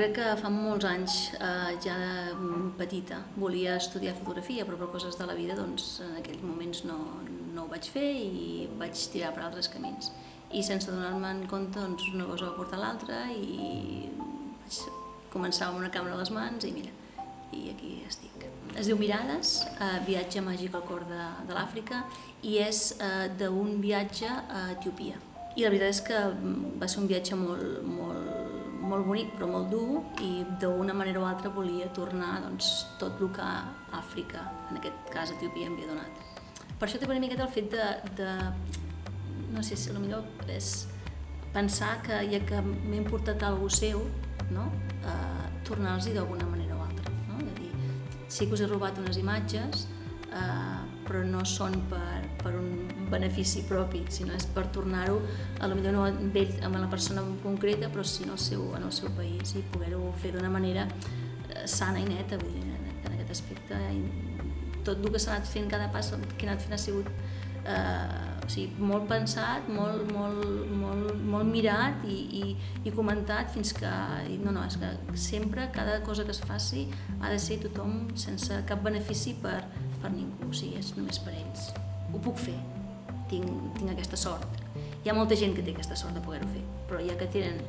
crec que fa molts anys, eh, ja mm, petita, volia estudiar fotografia, però per coses de la vida doncs, en aquells moments no, no ho vaig fer i vaig tirar per altres camins. I sense donar-me en compte, doncs, una cosa va portar l'altra i vaig començar amb una càmera a les mans i mira, i aquí estic. Es diu Mirades, eh, viatge màgic al cor de, de l'Àfrica i és eh, d'un viatge a Etiòpia. I la veritat és que mm, va ser un viatge molt, molt molt bonic però molt dur i d'una manera o altra volia tornar doncs, tot el que Àfrica, en aquest cas Etiòpia, em havia donat. Per això té una miqueta el fet de, de no sé si millor és pensar que ja que m'he importat alguna seu, no? eh, tornar-los d'alguna manera o altra. No? És dir, sí que us he robat unes imatges, eh, però no són per, per un benefici propi, sinó és per tornar-ho, a lo millor no amb ell, amb la persona concreta, però sí el seu, en el seu país i poder-ho fer d'una manera eh, sana i neta, vull dir, en, aquest aspecte. I tot el que s'ha anat fent, cada pas que he anat fent ha sigut eh, o sigui, molt pensat, molt, molt, molt, molt mirat i, i, i comentat fins que... No, no, és que sempre cada cosa que es faci ha de ser tothom sense cap benefici per, per ningú, o sigui, és només per ells. Ho puc fer, tinc, tinc aquesta sort. Hi ha molta gent que té aquesta sort de poder-ho fer, però hi ha que tenen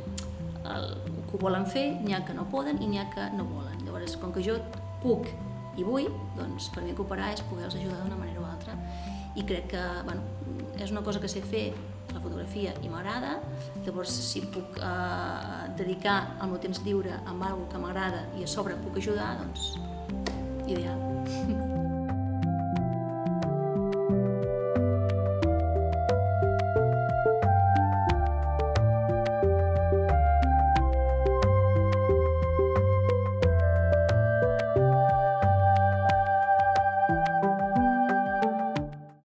el, que ho volen fer, n'hi ha que no poden i n'hi ha que no volen. Llavors, com que jo puc i vull, doncs per mi cooperar és poder-los ajudar d'una manera o altra. I crec que bueno, és una cosa que sé fer, la fotografia, i m'agrada, llavors si puc eh, dedicar el meu temps lliure amb alguna que m'agrada i a sobre puc ajudar, doncs ideal.